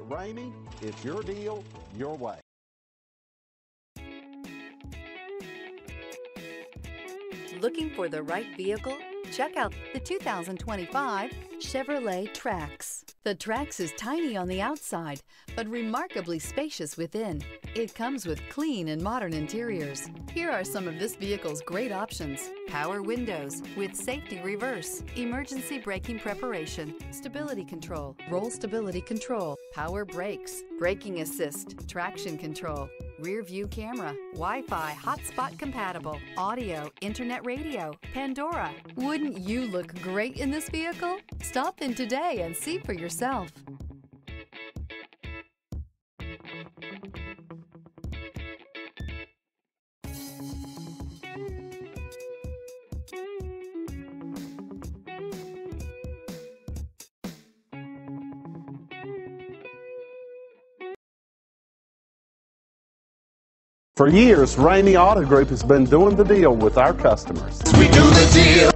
Ramey, it's your deal, your way. Looking for the right vehicle? Check out the 2025 Chevrolet Trax. The Trax is tiny on the outside, but remarkably spacious within. It comes with clean and modern interiors. Here are some of this vehicle's great options. Power windows with safety reverse, emergency braking preparation, stability control, roll stability control, power brakes, braking assist, traction control, rear view camera, Wi-Fi hotspot compatible, audio, internet radio, Pandora. Wouldn't you look great in this vehicle? Stop in today and see for yourself. For years, Ramey Auto Group has been doing the deal with our customers. We do the deal.